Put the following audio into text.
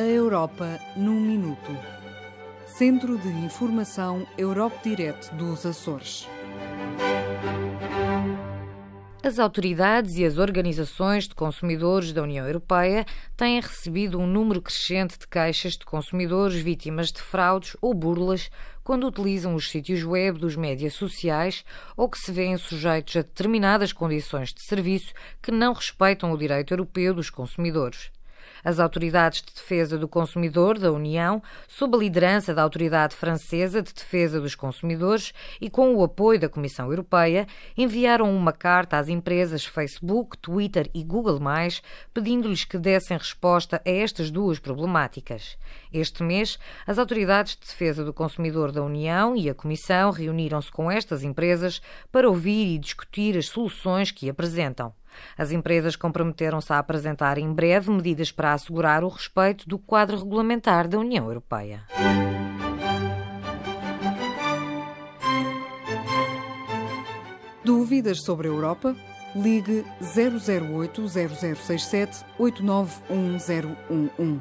Europa num minuto. Centro de Informação Europe Direct dos Açores. As autoridades e as organizações de consumidores da União Europeia têm recebido um número crescente de queixas de consumidores vítimas de fraudes ou burlas quando utilizam os sítios web dos médias sociais ou que se veem sujeitos a determinadas condições de serviço que não respeitam o direito europeu dos consumidores. As autoridades de defesa do consumidor da União, sob a liderança da Autoridade Francesa de Defesa dos Consumidores e com o apoio da Comissão Europeia, enviaram uma carta às empresas Facebook, Twitter e Google, pedindo-lhes que dessem resposta a estas duas problemáticas. Este mês, as autoridades de defesa do consumidor da União e a Comissão reuniram-se com estas empresas para ouvir e discutir as soluções que apresentam. As empresas comprometeram-se a apresentar em breve medidas para assegurar o respeito do quadro regulamentar da União Europeia. Dúvidas sobre a Europa? Ligue 008 0067 891011.